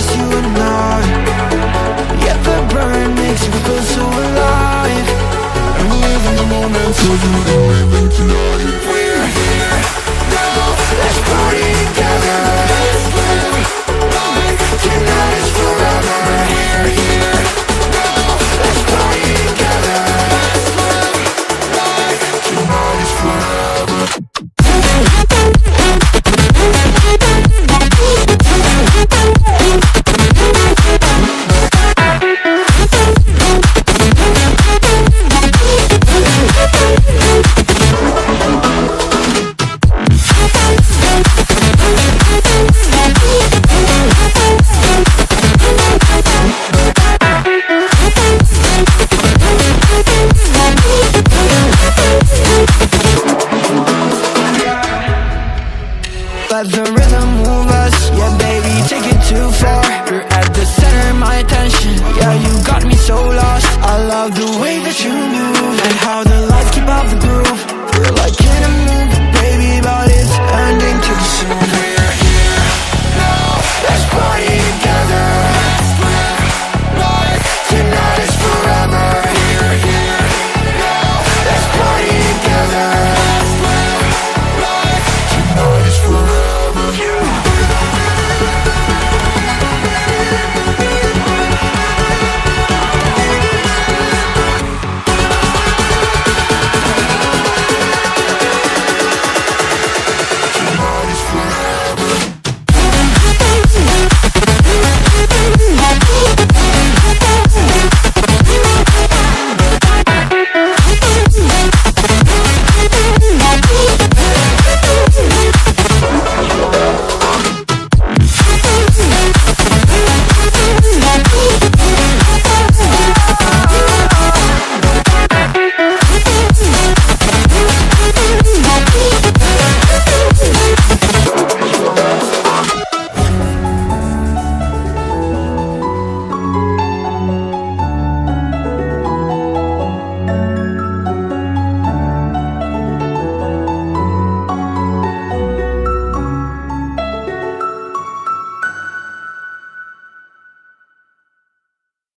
just you and I Yet the burn makes me feel so alive. I'm living the moment for you can live Let the rhythm move us, yeah baby